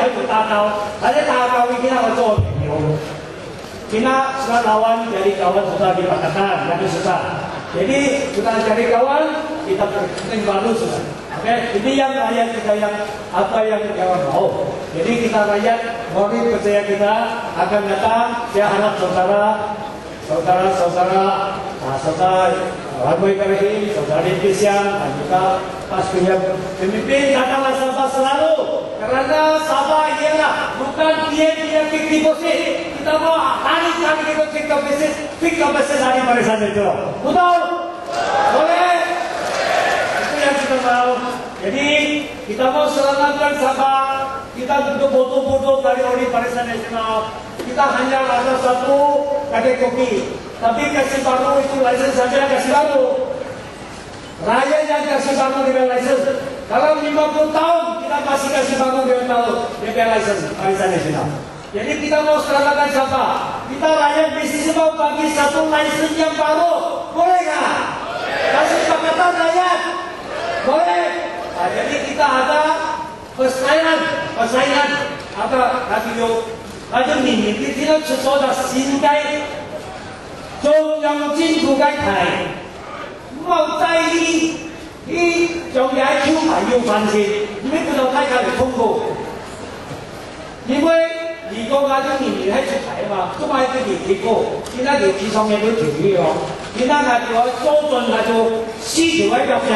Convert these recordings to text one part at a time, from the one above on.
喺度打交，喺啲打交已经我做朋友。Kita sudah lawan jadi kawan sudah dipakatkan, tapi susah. Jadi sudah jadi kawan, kita berketing baru sudah. Oke, ini yang rakyat kita yang apa yang kawan mau. Jadi kita rakyat, mau percaya kita akan datang. Saya harap saudara, saudara-saudara, nah, saudara Ragoy Karahi, saudara Dipisian, dan juga pas punya pemimpin datanglah Sabah selalu. Karena Sabah ialah bukan dia dia pick deposit. Kita mau hari kali kita pick deposit, pick deposit hari saat itu. Betul? Boleh? Itu yang kita mau. Jadi kita mau selamatkan Sabah. Kita untuk bodoh-bodoh dari Ori Barisan Nasional. Kita hanya ada satu kadek kopi. Tapi kasih baru itu license saja kasih baru. Raya yang kasih baru dengan license. Kalau 50 tahun kita masih kasih baru dengan tahun dengan license Barisan Nasional. Jadi kita mau selamatkan siapa? Kita rakyat bisnis mau bagi satu license yang baru. Boleh nggak? Kasih pakatan rakyat. Boleh. Nah, jadi kita ada persaingan, persaingan apa radio radio ini kita sesuatu singai 中央政府嘅题，冇在意啲仲有 Q 牌要办事，你边度睇隔离通告？因为如果嗰种年年喺出题啊嘛，都系啲年结果，见得条纸上面嗰条鱼喎，见得系条多进系做四条喺入嘅，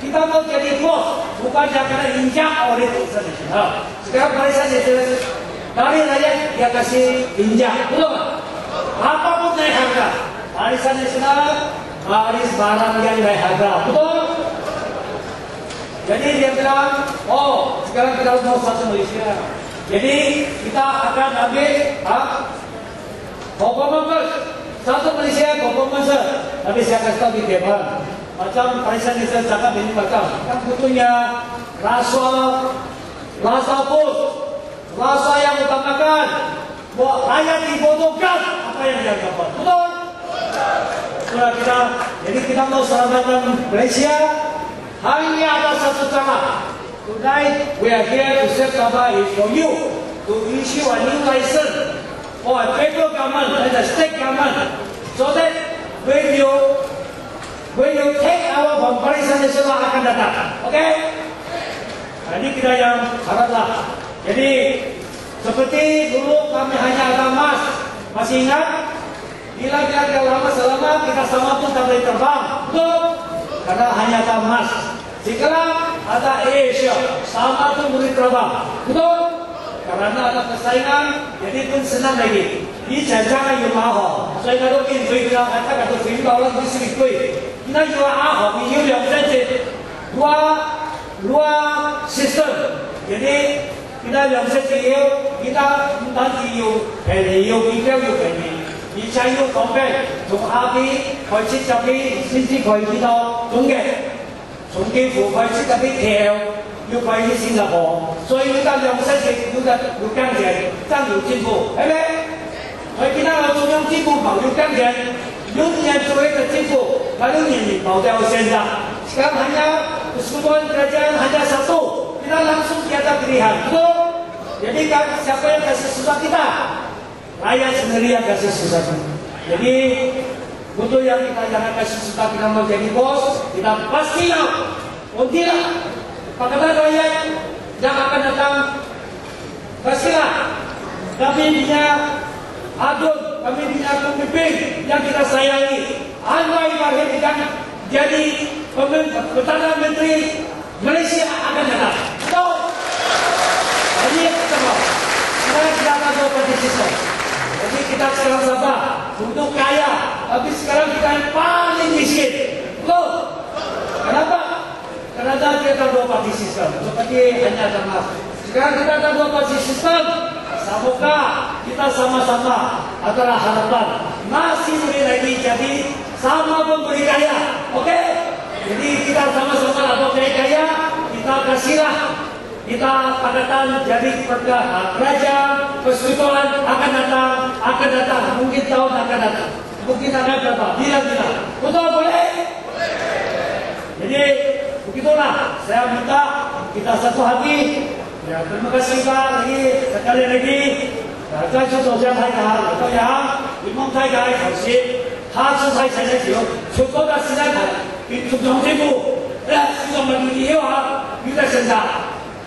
见得嗰只啲波，不管系嗰啲人家我哋本身嚟啊，sekarang pada saat itu dari rakyat dia kasih injak, betul nggak? harga. Barisan nasional, baris barang yang naik harga. Betul? Jadi dia bilang, oh sekarang kita mau satu Malaysia. Jadi kita akan ambil ah, performance satu Malaysia performance. Tapi saya kasih tahu di depan. Macam Barisan nasional cakap ini macam, yang betulnya rasa rasa bos, rasa yang utamakan, bahwa rakyat dibodohkan apa yang dia dapat. Betul? Sudah kita, jadi kita mau selamatkan Malaysia. Hanya ada satu cara. Tonight we are here to set Sabah is for you to issue a new license for a federal government and a state government, so that when you when you take our from Barisan Nasional akan datang. Oke? Okay? Nah, ini kita yang haraplah. Jadi seperti dulu kami hanya ada emas, masih ingat? hilang dia harga lama selama kita sama pun tak boleh terbang. Betul? Karena hanya ada emas. Jika ada Asia, sama pun boleh terbang. Betul? Karena ada persaingan, jadi pun senang lagi. Ini jajang yang mahal. So, ini adalah kini, kita kata kata kini bahawa lagi. sedikit kuih. Kita juga ahok, ini juga yang berjanji. Dua, dua sistem. Jadi, kita yang berjanji, kita nanti yuk, kini kita yuk, kita. 而且要讲嘅从下边开始就边先至可以知道总嘅，从几乎开始就边条要贵于新加坡，所以呢个两世纪要得要跟住真要进步，系咪？我见到我中央进步跑要跟住，有年做一个进步，还有年龄跑掉现在，sekarang hanya persekutuan kerajaan hanya satu. kita langsung tiada pilihan. Betul? Jadi siapa yang kasih susah kita? Rakyat sendiri yang kasih kita. Jadi betul yang kita jangan kasih susah kita mau jadi bos, kita pasti tidak, pakatan rakyat yang akan datang pastilah. Tapi dia adun, kami punya pemimpin yang kita sayangi. Anda ibarat jadi perdana menteri Malaysia akan datang. Betul? Jadi kita mau. Sekarang kita akan sistem. Jadi kita sekarang sabar untuk kaya, tapi sekarang kita yang paling miskin. Betul? Kenapa? Karena tadi kita dua parti sistem. Seperti hanya ada mas. Sekarang kita ada dua parti sistem. Semoga kita sama-sama adalah harapan masih boleh lagi jadi sama pemberi kaya. Oke? Okay? Jadi kita sama-sama ada kaya, kita kasihlah kita pakatan jadi perda raja persekutuan akan datang akan datang mungkin tahun akan datang mungkin akan berapa bilang kita betul boleh jadi begitulah saya minta kita satu hati Ya, terima kasih Pak lagi sekali lagi. Uh, 再次首先睇下刘德阳，联邦推介头先，他出世细细条，出嗰个时间题，出场政府，诶，出场民意以后啊，要得审查，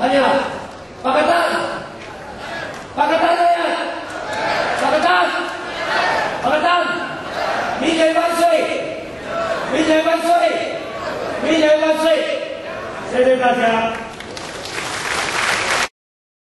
大家好，我们 Pak Ketan. Pak Ketan ya. Pak Ketan. Pak